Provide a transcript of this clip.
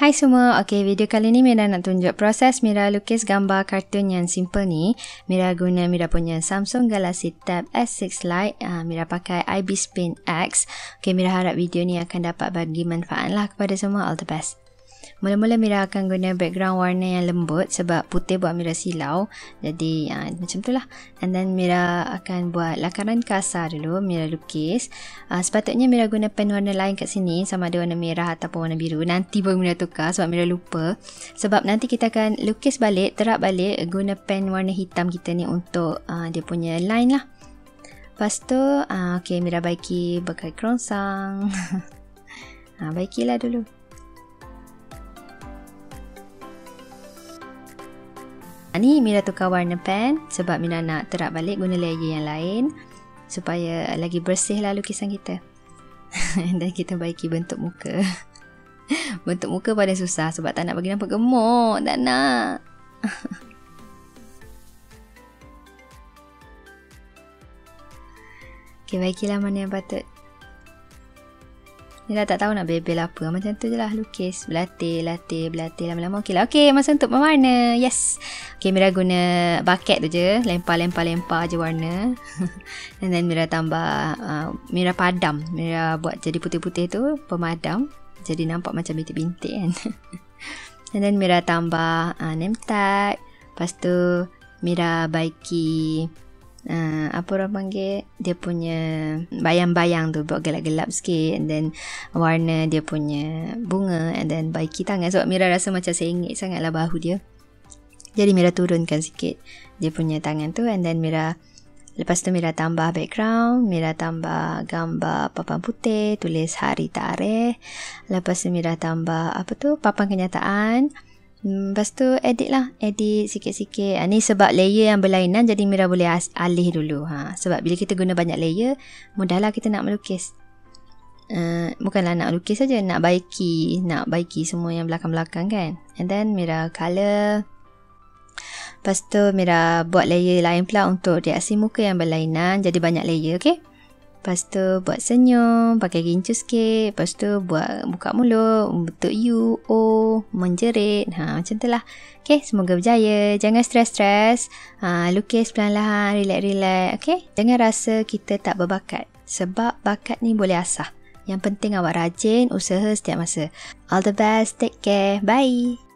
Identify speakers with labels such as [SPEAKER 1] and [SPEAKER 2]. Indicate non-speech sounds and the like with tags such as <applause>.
[SPEAKER 1] Hai semua, okay video kali ni Mira nak tunjuk proses Mira lukis gambar kartun yang simple ni. Mira guna Mira punya Samsung Galaxy Tab S6 Lite. Uh, Mira pakai IB Spin X. Okay, Mira harap video ni akan dapat bagi manfaat lah kepada semua. All the best. Mula-mula Mira akan guna background warna yang lembut sebab putih buat Mira silau. Jadi uh, macam tu lah. And then Mira akan buat lakaran kasar dulu. Mira lukis. Uh, sepatutnya Mira guna pen warna lain kat sini sama ada warna merah ataupun warna biru. Nanti baru Mira tukar sebab Mira lupa. Sebab nanti kita akan lukis balik, terap balik guna pen warna hitam kita ni untuk uh, dia punya line lah. Lepas tu, uh, okay, Mira baiki bekai kerongsang. ha, <laughs> baikilah dulu. Ni Mira tukar warna pen sebab Mira nak terap balik guna layer yang lain supaya lagi bersih lah lukisan kita. <laughs> Dan kita baiki bentuk muka. <laughs> bentuk muka paling susah sebab tak nak bagi nampak gemuk. Tak nak. <laughs> okay, baikilah mana yang patut. Ni dah tak tahu nak bebel apa. Macam tu je lah lukis. Berlatih, latih, berlatih lama-lama. Okey lah. Okey, masa untuk mewarna. Yes. Okey, Mira guna bucket tu je. Lempar, lempar, lempar je warna. <laughs> And then Mira tambah, uh, Mira padam. Mira buat jadi putih-putih tu, pemadam. Jadi nampak macam bintik-bintik kan. <laughs> And then Mira tambah uh, name tag. Lepas tu, Mira baiki uh, apa orang panggil? Dia punya bayang-bayang tu buat gelap-gelap sikit and then warna dia punya bunga and then baiki tangan. Sebab Mira rasa macam sengit sangatlah bahu dia. Jadi Mira turunkan sikit dia punya tangan tu and then Mira lepas tu Mira tambah background Mira tambah gambar papan putih tulis hari tarikh. Lepas tu Mira tambah apa tu? Papan kenyataan Hmm, lepas tu edit lah. Edit sikit-sikit. Ha, ni sebab layer yang berlainan jadi Mira boleh alih dulu. Ha, sebab bila kita guna banyak layer, mudahlah kita nak melukis. Uh, bukanlah nak lukis saja, nak baiki. Nak baiki semua yang belakang-belakang kan. And then Mira color. Lepas tu Mira buat layer lain pula untuk reaksi muka yang berlainan. Jadi banyak layer, okay? Lepas tu buat senyum, pakai gincu sikit. Lepas tu buat buka mulut, bentuk U, O, menjerit. Ha, macam tu lah. Okay, semoga berjaya. Jangan stres-stres. Ha, lukis pelan-pelan, relax-relax. Okay, jangan rasa kita tak berbakat. Sebab bakat ni boleh asah. Yang penting awak rajin, usaha setiap masa. All the best, take care, bye.